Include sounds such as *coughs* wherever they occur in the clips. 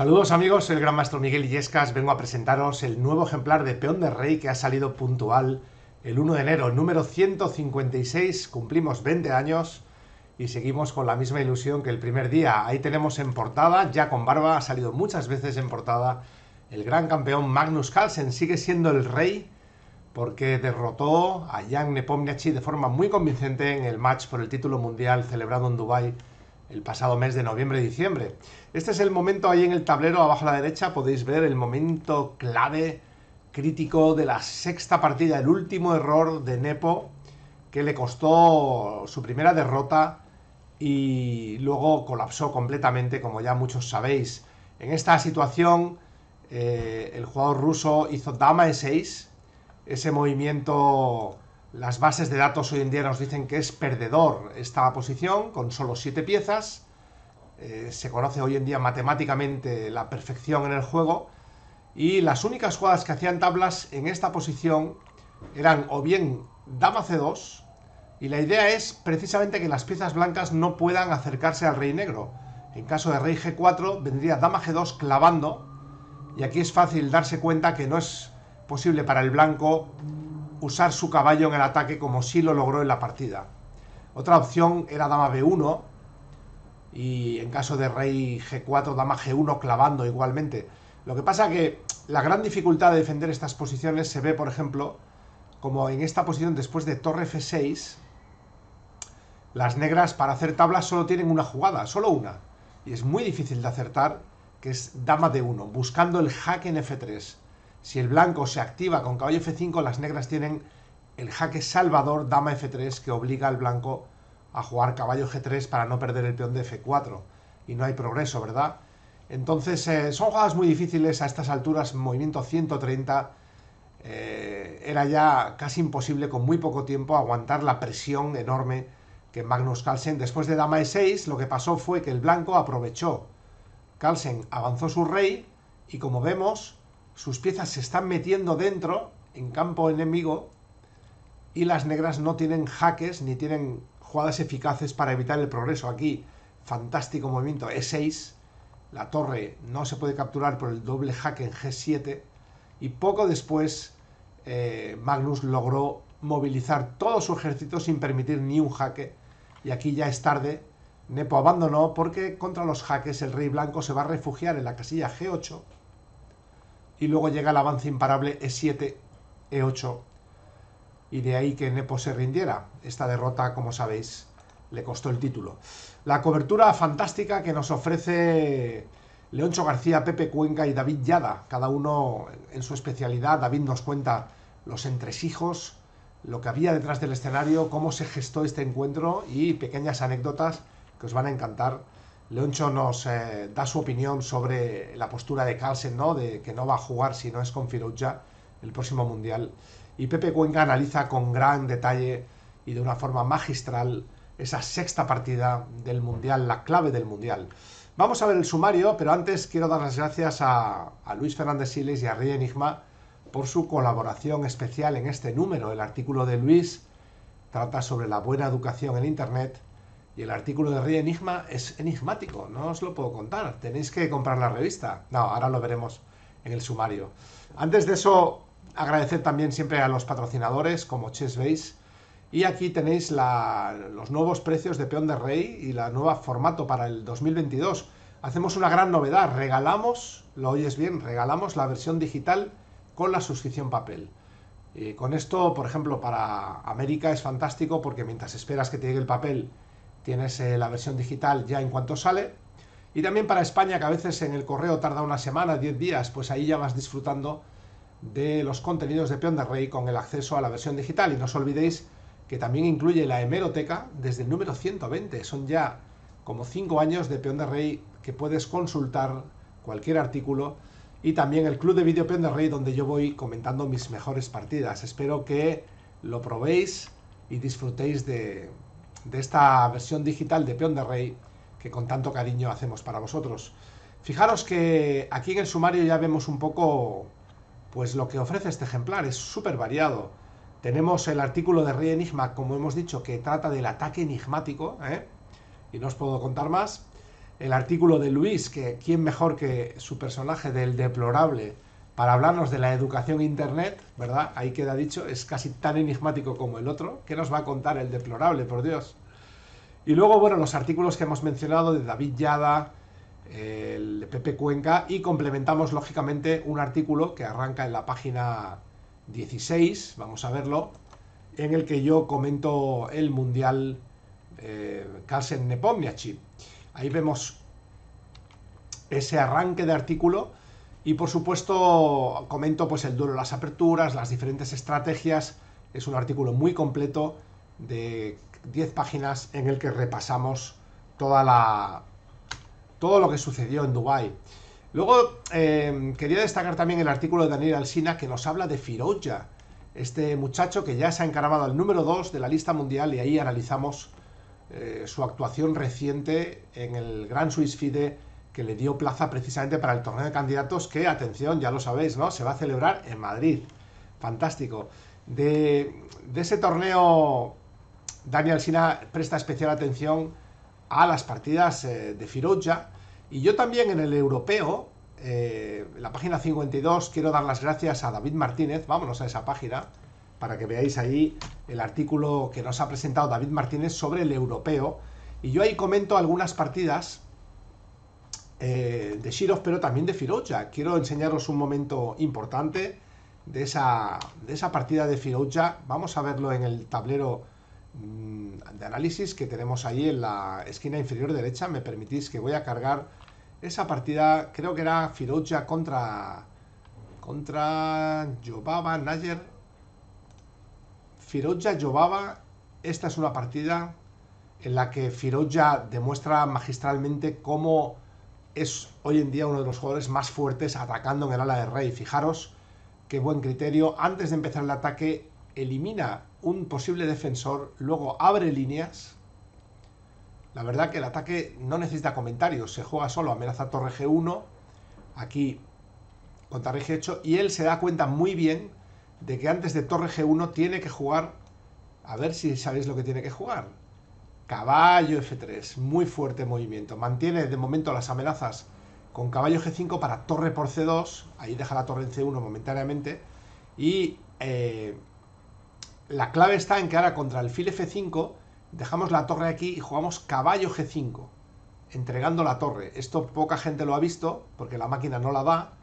Saludos amigos, soy el gran maestro Miguel Illescas, vengo a presentaros el nuevo ejemplar de Peón de Rey que ha salido puntual el 1 de enero, número 156, cumplimos 20 años y seguimos con la misma ilusión que el primer día. Ahí tenemos en portada, ya con barba, ha salido muchas veces en portada, el gran campeón Magnus Carlsen, sigue siendo el rey porque derrotó a Jan Nepomniachtchi de forma muy convincente en el match por el título mundial celebrado en Dubái el pasado mes de noviembre y diciembre. Este es el momento ahí en el tablero, abajo a la derecha, podéis ver el momento clave, crítico de la sexta partida, el último error de Nepo, que le costó su primera derrota y luego colapsó completamente, como ya muchos sabéis. En esta situación, eh, el jugador ruso hizo dama e 6, ese movimiento las bases de datos hoy en día nos dicen que es perdedor esta posición con solo 7 piezas. Eh, se conoce hoy en día matemáticamente la perfección en el juego. Y las únicas jugadas que hacían tablas en esta posición eran o bien dama c2, y la idea es precisamente que las piezas blancas no puedan acercarse al rey negro. En caso de rey g4 vendría dama g2 clavando, y aquí es fácil darse cuenta que no es posible para el blanco usar su caballo en el ataque como sí lo logró en la partida. Otra opción era dama b1 y en caso de rey g4, dama g1 clavando igualmente. Lo que pasa que la gran dificultad de defender estas posiciones se ve, por ejemplo, como en esta posición después de torre f6, las negras para hacer tablas solo tienen una jugada, solo una. Y es muy difícil de acertar, que es dama d1, buscando el jaque en f3. Si el blanco se activa con caballo f5, las negras tienen el jaque salvador dama f3 que obliga al blanco a jugar caballo g3 para no perder el peón de f4. Y no hay progreso, ¿verdad? Entonces, eh, son jugadas muy difíciles a estas alturas, movimiento 130. Eh, era ya casi imposible con muy poco tiempo aguantar la presión enorme que Magnus Carlsen, después de dama e6, lo que pasó fue que el blanco aprovechó. Carlsen avanzó su rey y como vemos, sus piezas se están metiendo dentro, en campo enemigo, y las negras no tienen jaques ni tienen jugadas eficaces para evitar el progreso. Aquí, fantástico movimiento E6, la torre no se puede capturar por el doble jaque en G7, y poco después eh, Magnus logró movilizar todo su ejército sin permitir ni un jaque, y aquí ya es tarde, Nepo abandonó porque contra los jaques el rey blanco se va a refugiar en la casilla G8, y luego llega el avance imparable E7, E8, y de ahí que Nepo se rindiera. Esta derrota, como sabéis, le costó el título. La cobertura fantástica que nos ofrece Leoncho García, Pepe Cuenca y David Yada, cada uno en su especialidad. David nos cuenta los entresijos, lo que había detrás del escenario, cómo se gestó este encuentro y pequeñas anécdotas que os van a encantar Leoncho nos eh, da su opinión sobre la postura de Carlsen, ¿no? De que no va a jugar si no es con Firouja el próximo Mundial. Y Pepe Cuenca analiza con gran detalle y de una forma magistral esa sexta partida del Mundial, la clave del Mundial. Vamos a ver el sumario, pero antes quiero dar las gracias a, Luis Fernández Siles y a Rey Enigma por su colaboración especial en este número. El artículo de Luis trata sobre la buena educación en Internet y el artículo de Rey Enigma es enigmático, no os lo puedo contar. Tenéis que comprar la revista. No, ahora lo veremos en el sumario. Antes de eso, agradecer también siempre a los patrocinadores como Chessbase. Y aquí tenéis los nuevos precios de Peón de Rey y la nueva formato para el 2022. Hacemos una gran novedad, regalamos, lo oyes bien, regalamos la versión digital con la suscripción papel. Y con esto, por ejemplo, para América es fantástico porque mientras esperas que te llegue el papel tienes eh, la versión digital ya en cuanto sale. Y también para España, que a veces en el correo tarda una semana, 10 días, pues ahí ya vas disfrutando de los contenidos de Peón de Rey con el acceso a la versión digital. Y no os olvidéis que también incluye la hemeroteca desde el número 120. Son ya como 5 años de Peón de Rey que puedes consultar cualquier artículo. Y también el Club de Video Peón de Rey donde yo voy comentando mis mejores partidas. Espero que lo probéis y disfrutéis de, de esta versión digital de Peón de Rey que con tanto cariño hacemos para vosotros. Fijaros que aquí en el sumario ya vemos un poco pues lo que ofrece este ejemplar, es súper variado. Tenemos el artículo de Rey Enigma, como hemos dicho, que trata del ataque enigmático, ¿eh? y no os puedo contar más. el artículo de Luis, que quién mejor que su personaje del deplorable para hablarnos de la educación Internet, ¿verdad? Ahí queda dicho, es casi tan enigmático como el otro. ¿Qué nos va a contar el deplorable, por Dios? Y luego, bueno, los artículos que hemos mencionado de David Yada, el Pepe Cuenca, y complementamos, lógicamente, un artículo que arranca en la página 16, vamos a verlo, en el que yo comento el Mundial eh, Carlsen Nepomniachtchi. Ahí vemos ese arranque de artículo y por supuesto comento pues el duelo, las aperturas, las diferentes estrategias. Es un artículo muy completo de 10 páginas en el que repasamos toda la, todo lo que sucedió en Dubai. Luego eh, quería destacar también el artículo de Daniel Alsina que nos habla de Firoja, este muchacho que ya se ha encaramado al número 2 de la lista mundial y ahí analizamos eh, su actuación reciente en el Gran Swiss FIDE que le dio plaza precisamente para el torneo de candidatos que, atención, ya lo sabéis, ¿no? Se va a celebrar en Madrid. Fantástico. De, ese torneo, Daniel Sina presta especial atención a las partidas eh, de Firoja y yo también en el europeo, eh, en la página 52, quiero dar las gracias a David Martínez, vámonos a esa página, para que veáis ahí el artículo que nos ha presentado David Martínez sobre el europeo. Y yo ahí comento algunas partidas eh, de Shirov, pero también de Firoja. Quiero enseñaros un momento importante de esa, de esa partida de Firoja. Vamos a verlo en el tablero mm, de análisis que tenemos ahí en la esquina inferior derecha. Me permitís que voy a cargar esa partida, creo que era Firoja contra contra Jobaba Nayer Firoja Jobaba, esta es una partida en la que Firoja demuestra magistralmente cómo es hoy en día uno de los jugadores más fuertes atacando en el ala de rey. Fijaros qué buen criterio. Antes de empezar el ataque, elimina un posible defensor, luego abre líneas. La verdad que el ataque no necesita comentarios, se juega solo, amenaza torre G1, aquí contra rey G8, y él se da cuenta muy bien de que antes de torre G1 tiene que jugar, a ver si sabéis lo que tiene que jugar. Caballo F3, muy fuerte movimiento. Mantiene de momento las amenazas con caballo G5 para torre por C2, ahí deja la torre en C1 momentáneamente, y eh, la clave está en que ahora contra el fil F5 dejamos la torre aquí y jugamos caballo G5, entregando la torre. Esto poca gente lo ha visto, porque la máquina no la da,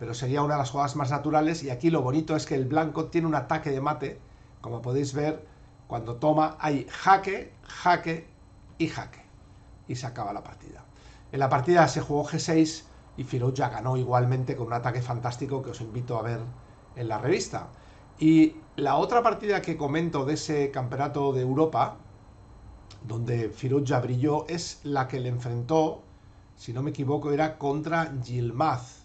pero sería una de las jugadas más naturales y aquí lo bonito es que el blanco tiene un ataque de mate, como podéis ver, cuando toma hay jaque, jaque y jaque y se acaba la partida. En la partida se jugó G6 y ya ganó igualmente con un ataque fantástico que os invito a ver en la revista. Y la otra partida que comento de ese campeonato de Europa, donde ya brilló, es la que le enfrentó, si no me equivoco, era contra Gilmaz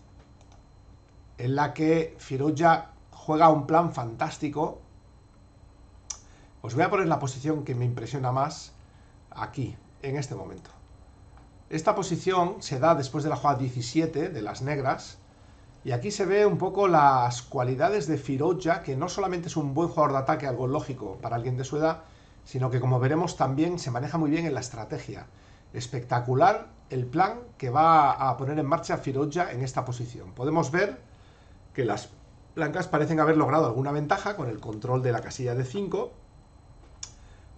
en la que Firoja juega un plan fantástico. Os voy a poner la posición que me impresiona más aquí, en este momento. Esta posición se da después de la jugada 17 de las negras, y aquí se ve un poco las cualidades de Firoja, que no solamente es un buen jugador de ataque, algo lógico para alguien de su edad, sino que como veremos también se maneja muy bien en la estrategia. Espectacular el plan que va a poner en marcha Firoja en esta posición. Podemos ver que las blancas parecen haber logrado alguna ventaja con el control de la casilla de 5,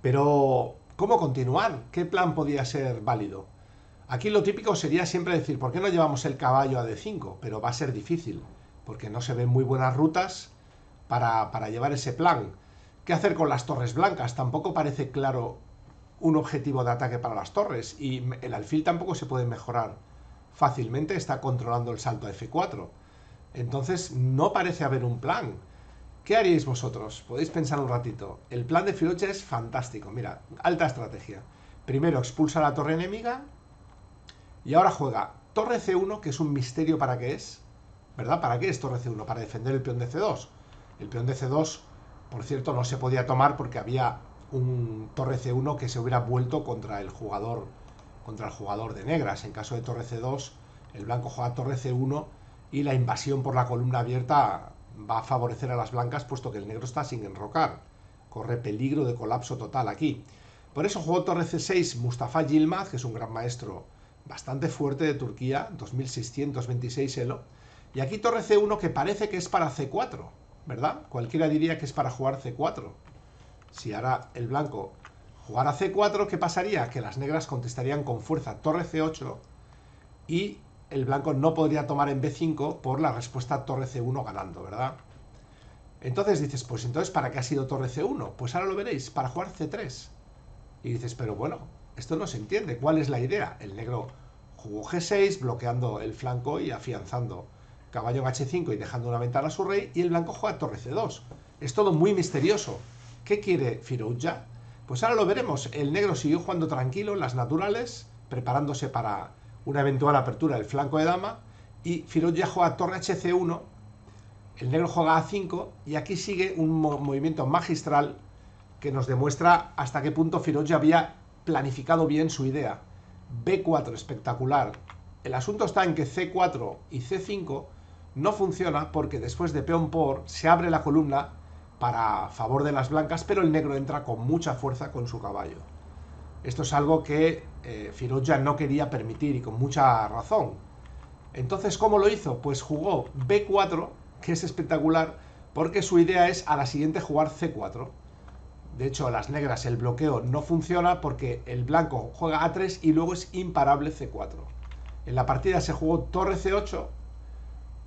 pero ¿cómo continuar? ¿Qué plan podía ser válido? Aquí lo típico sería siempre decir, ¿por qué no llevamos el caballo a D5? Pero va a ser difícil, porque no se ven muy buenas rutas para, para llevar ese plan. ¿Qué hacer con las torres blancas? Tampoco parece claro un objetivo de ataque para las torres, y el alfil tampoco se puede mejorar fácilmente, está controlando el salto a F4. Entonces no parece haber un plan. ¿Qué haríais vosotros? Podéis pensar un ratito. El plan de Firoche es fantástico. Mira, alta estrategia. Primero expulsa la torre enemiga y ahora juega torre C1, que es un misterio para qué es. ¿Verdad? ¿Para qué es torre C1? Para defender el peón de C2. El peón de C2, por cierto, no se podía tomar porque había un torre C1 que se hubiera vuelto contra el jugador contra el jugador de negras. En caso de torre C2, el blanco juega torre C1 y la invasión por la columna abierta va a favorecer a las blancas puesto que el negro está sin enrocar. Corre peligro de colapso total aquí. Por eso jugó torre C6 Mustafa Yilmaz, que es un gran maestro bastante fuerte de Turquía, 2626 elo. Y aquí torre C1 que parece que es para C4, ¿verdad? Cualquiera diría que es para jugar C4. Si ahora el blanco jugara C4, ¿qué pasaría? Que las negras contestarían con fuerza torre C8 y el blanco no podría tomar en B5 por la respuesta torre C1 ganando, ¿verdad? Entonces dices, pues entonces, ¿para qué ha sido torre C1? Pues ahora lo veréis, para jugar C3. Y dices, pero bueno, esto no se entiende. ¿Cuál es la idea? El negro jugó G6, bloqueando el flanco y afianzando caballo en H5 y dejando una ventana a su rey, y el blanco juega torre C2. Es todo muy misterioso. ¿Qué quiere Firouja? Pues ahora lo veremos. El negro siguió jugando tranquilo las naturales, preparándose para una eventual apertura del flanco de dama, y Firouja juega torre HC1, el negro juega A5, y aquí sigue un movimiento magistral que nos demuestra hasta qué punto Firouja había planificado bien su idea. B4 espectacular. El asunto está en que C4 y C5 no funciona porque después de peón por se abre la columna para favor de las blancas, pero el negro entra con mucha fuerza con su caballo. Esto es algo que eh, no quería permitir y con mucha razón. Entonces, ¿cómo lo hizo? Pues jugó B4, que es espectacular, porque su idea es a la siguiente jugar C4. De hecho, a las negras el bloqueo no funciona porque el blanco juega A3 y luego es imparable C4. En la partida se jugó torre C8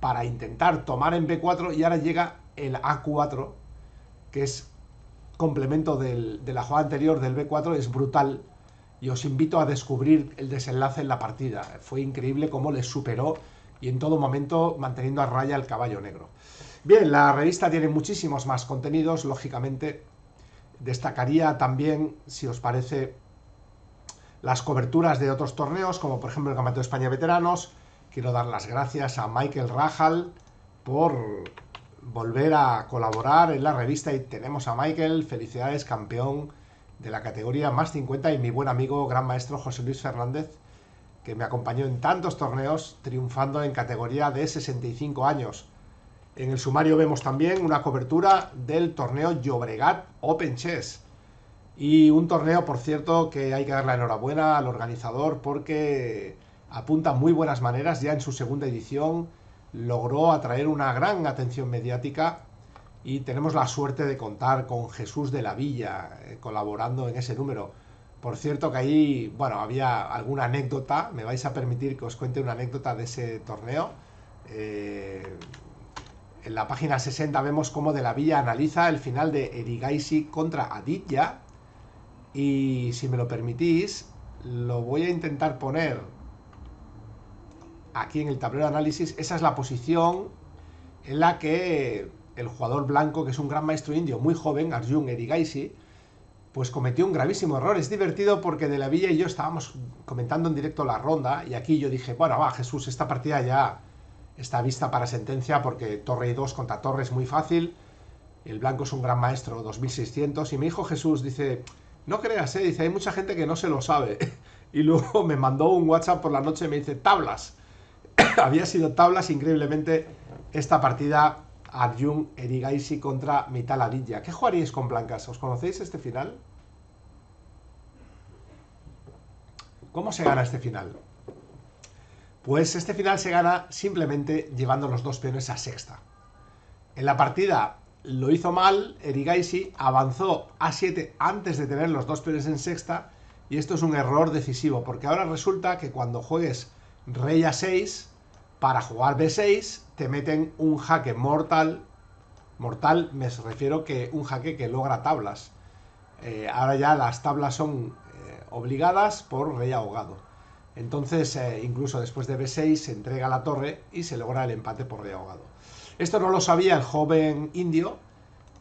para intentar tomar en B4 y ahora llega el A4, que es complemento de la jugada anterior del B4, es brutal y os invito a descubrir el desenlace en la partida. Fue increíble cómo le superó y en todo momento manteniendo a raya el caballo negro. Bien, la revista tiene muchísimos más contenidos, lógicamente Destacaría también, si os parece, las coberturas de otros torneos, como por ejemplo el Campeonato de España Veteranos. Quiero dar las gracias a Michael Rajal por volver a colaborar en la revista y tenemos a Michael, felicidades, campeón de la categoría más 50 y mi buen amigo, gran maestro José Luis Fernández, que me acompañó en tantos torneos, triunfando en categoría de 65 años. En el sumario vemos también una cobertura del torneo Llobregat Open Chess. Y un torneo, por cierto, que hay que dar la enhorabuena al organizador porque apunta muy buenas maneras. Ya en su segunda edición logró atraer una gran atención mediática y tenemos la suerte de contar con Jesús de la Villa eh, colaborando en ese número. Por cierto que ahí, bueno, había alguna anécdota, me vais a permitir que os cuente una anécdota de ese torneo. Eh, en la página 60 vemos cómo De la Villa analiza el final de Erigaisi contra Aditya. Y si me lo permitís, lo voy a intentar poner aquí en el tablero de análisis. Esa es la posición en la que el jugador blanco, que es un gran maestro indio muy joven, Arjun Erigaisi, pues cometió un gravísimo error. Es divertido porque De la Villa y yo estábamos comentando en directo la ronda y aquí yo dije, bueno, va, Jesús, esta partida ya está vista para sentencia porque Torre 2 contra Torre es muy fácil. El blanco es un gran maestro, 2600. Y mi hijo Jesús dice, no creas, ¿eh? dice, hay mucha gente que no se lo sabe. *laughs* Y luego me mandó un WhatsApp por la noche y me dice, tablas. *coughs* Había sido tablas increíblemente esta partida Arjun Erigaisi contra Mitaladilla. ¿Qué jugaríais con blancas? ¿Os conocéis este final? ¿Cómo se gana este final? Pues este final se gana simplemente llevando los dos peones a sexta. En la partida lo hizo mal, Erigaisi avanzó a 7 antes de tener los dos peones en sexta y esto es un error decisivo porque ahora resulta que cuando juegues rey a 6 para jugar b6 te meten un jaque mortal mortal me refiero que un jaque que logra tablas eh, ahora ya las tablas son eh, obligadas por rey ahogado entonces, eh, incluso después de B6 se entrega la torre y se logra el empate por rey ahogado. Esto no lo sabía el joven indio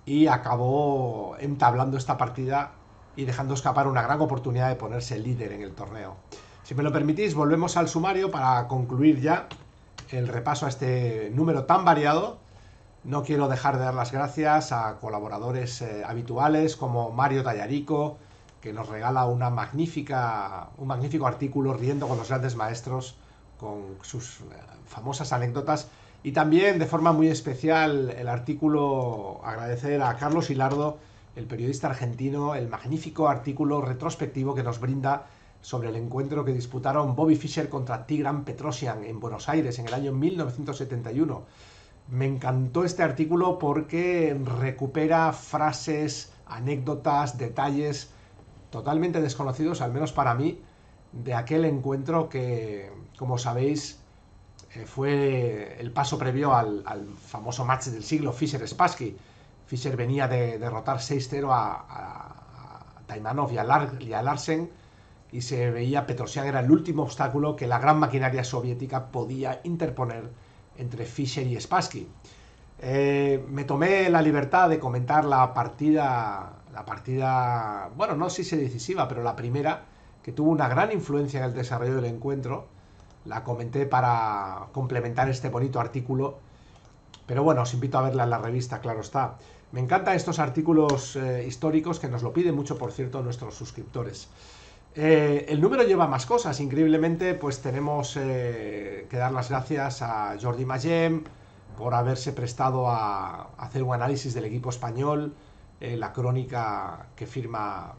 y acabó entablando esta partida y dejando escapar una gran oportunidad de ponerse líder en el torneo. Si me lo permitís, volvemos al sumario para concluir ya el repaso a este número tan variado. No quiero dejar de dar las gracias a colaboradores eh, habituales como Mario Tallarico, que nos regala un magnífico artículo riendo con los grandes maestros, con sus eh, famosas anécdotas. Y también de forma muy especial el artículo, agradecer a Carlos Hilardo, el periodista argentino, el magnífico artículo retrospectivo que nos brinda sobre el encuentro que disputaron Bobby Fischer contra Tigran Petrosian en Buenos Aires en el año 1971. Me encantó este artículo porque recupera frases, anécdotas, detalles totalmente desconocidos, al menos para mí, de aquel encuentro que, como sabéis, eh, fue el paso previo al, famoso match del siglo Fischer-Spassky. Fischer venía de derrotar 6-0 a, a, Taimanov y a, Larsen y se veía Petrosian era el último obstáculo que la gran maquinaria soviética podía interponer entre Fischer y Spassky. Eh, me tomé la libertad de comentar la partida, la partida, bueno, no sé si decisiva, pero la primera, que tuvo una gran influencia en el desarrollo del encuentro. La comenté para complementar este bonito artículo. Pero bueno, os invito a verla en la revista, claro está. Me encantan estos artículos eh, históricos que nos lo piden mucho, por cierto, nuestros suscriptores. Eh, el número lleva más cosas. Increíblemente, pues tenemos que dar las gracias a Jordi Magem, por haberse prestado a hacer un análisis del equipo español, eh, la crónica que firma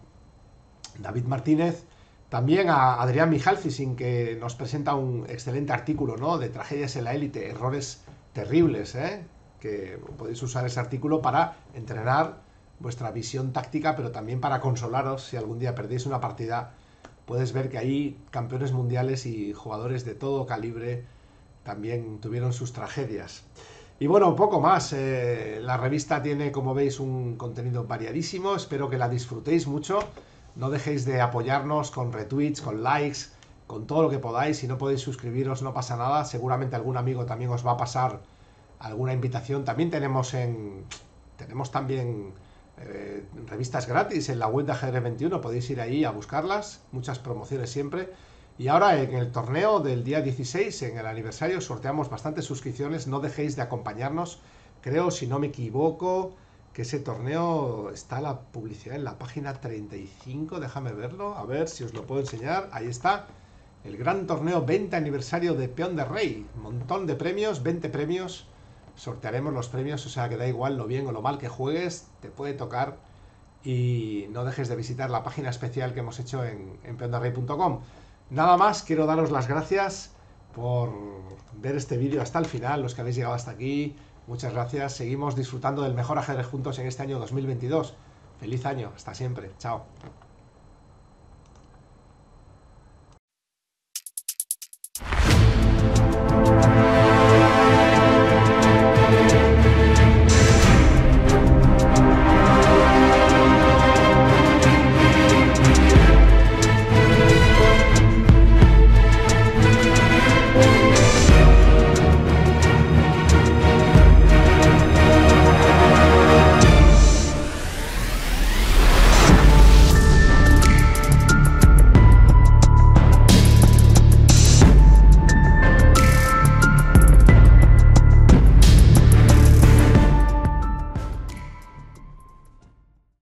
David Martínez. También a Adrián sin que nos presenta un excelente artículo ¿no? de tragedias en la élite, errores terribles, ¿eh? que podéis usar ese artículo para entrenar vuestra visión táctica, pero también para consolaros si algún día perdéis una partida. Puedes ver que hay campeones mundiales y jugadores de todo calibre también tuvieron sus tragedias. Y bueno, poco más. Eh, la revista tiene, como veis, un contenido variadísimo. Espero que la disfrutéis mucho. No dejéis de apoyarnos con retweets, con likes, con todo lo que podáis. Si no podéis suscribiros, no pasa nada. Seguramente algún amigo también os va a pasar alguna invitación. También tenemos en. Tenemos también eh, revistas gratis en la web de AGR21. Podéis ir ahí a buscarlas. Muchas promociones siempre. Y ahora en el torneo del día 16, en el aniversario, sorteamos bastantes suscripciones. No dejéis de acompañarnos. Creo, si no me equivoco, que ese torneo está la publicidad en la página 35. Déjame verlo, a ver si os lo puedo enseñar. Ahí está. El gran torneo 20 aniversario de Peón de Rey. montón de premios, 20 premios. Sortearemos los premios, o sea que da igual lo bien o lo mal que juegues, te puede tocar. Y no dejes de visitar la página especial que hemos hecho en, en peonderrey.com. Nada más, quiero daros las gracias por ver este vídeo hasta el final, los que habéis llegado hasta aquí. Muchas gracias. Seguimos disfrutando del mejor ajedrez juntos en este año 2022. Feliz año. Hasta siempre. Chao.